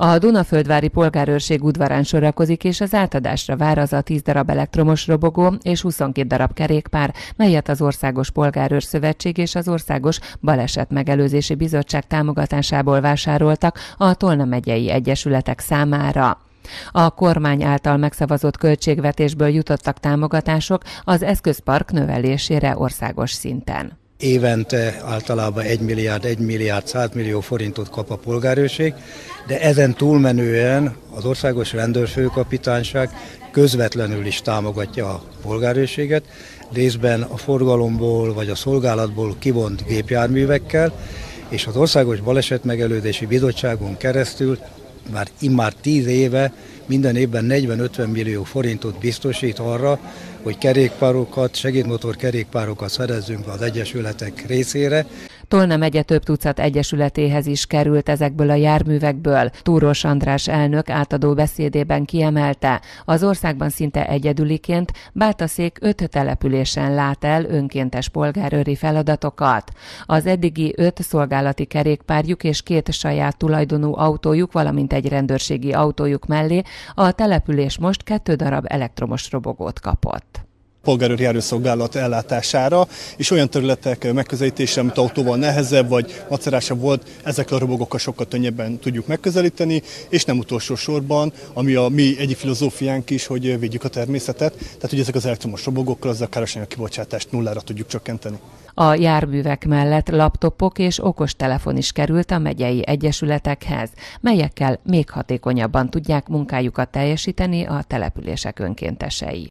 A Dunaföldvári polgárőrség udvarán sorakozik, és az átadásra vár az a 10 darab elektromos robogó és 22 darab kerékpár, melyet az Országos Polgárőr Szövetség és az Országos Baleset Megelőzési Bizottság támogatásából vásároltak a Tolna megyei egyesületek számára. A kormány által megszavazott költségvetésből jutottak támogatások az eszközpark növelésére országos szinten. Évente általában 1 milliárd, 1 milliárd 100 millió forintot kap a polgárőrség, de ezen túlmenően az Országos Rendőrfőkapitányság közvetlenül is támogatja a polgárőrséget, részben a forgalomból vagy a szolgálatból kivont gépjárművekkel, és az Országos Balesetmegelőzési Bizottságon keresztül már immár 10 éve minden évben 40-50 millió forintot biztosít arra, hogy kerékpárokat, segédmotor kerékpárokat szerezzünk az egyesületek részére. Tolna megye több tucat egyesületéhez is került ezekből a járművekből. Túros András elnök átadó beszédében kiemelte, az országban szinte egyedüliként Bátaszék öt településen lát el önkéntes polgárőri feladatokat. Az eddigi öt szolgálati kerékpárjuk és két saját tulajdonú autójuk, valamint egy rendőrségi autójuk mellé a település most kettő darab elektromos robogót kapott polgárőri járőszolgálat ellátására, és olyan területek megközelítésre, amit autóval nehezebb vagy macerásabb volt, ezekkel a robogokkal sokkal könnyebben tudjuk megközelíteni, és nem utolsó sorban, ami a mi egyik filozófiánk is, hogy védjük a természetet, tehát hogy ezek az elektromos robogokkal az a károsanyag kibocsátást nullára tudjuk csökkenteni. A járművek mellett laptopok és okostelefon is került a megyei egyesületekhez, melyekkel még hatékonyabban tudják munkájukat teljesíteni a települések önkéntesei.